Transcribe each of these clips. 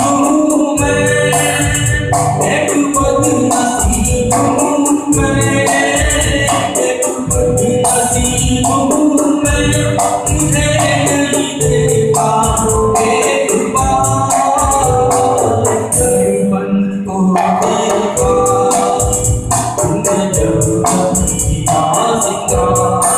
Oh sozinho.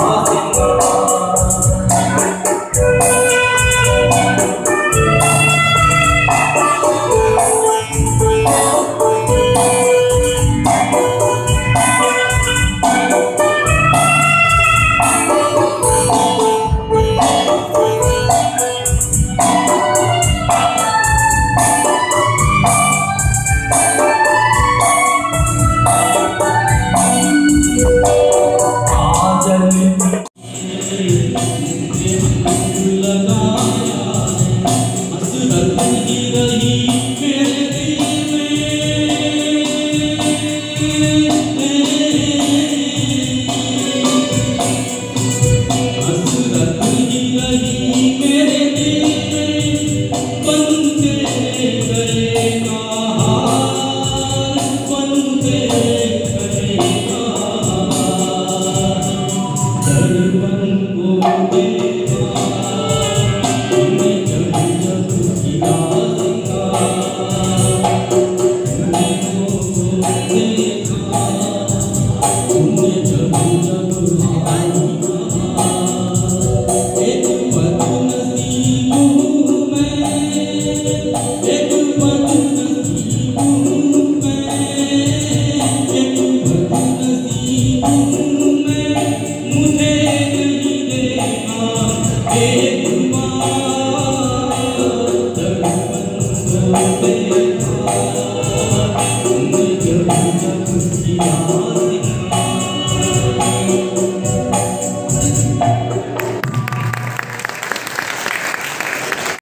终结这